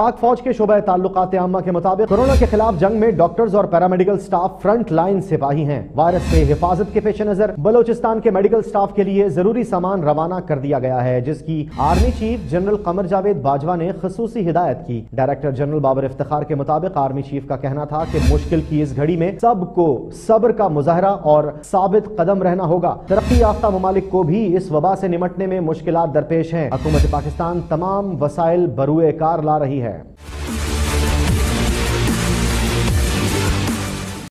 پاک فوج کے شعبہ تعلقات عامہ کے مطابق کرونا کے خلاف جنگ میں ڈاکٹرز اور پیرامیڈیکل سٹاف فرنٹ لائن سپاہی ہیں۔ وائرس سے حفاظت کے پیش نظر بلوچستان کے میڈیکل سٹاف کے لیے ضروری سامان روانہ کر دیا گیا ہے، جس کی army chief general Qamar Javed Bajwa نے خصوصی ہدایت کی۔ ڈائریکٹر جنرل بابر افتخار کے مطابق آرمی چیف کا کہنا تھا کہ مشکل کی اس گھڑی میں سب کو صبر کا مظاہرہ اور ثابت قدم رہنا ہوگا۔ ترقی یافتہ ممالک کو بھی اس وبا سے نمٹنے میں مشکلات درپیش ہیں۔ حکومت پاکستان تمام وسائل بروئے کار لا رہی ہے۔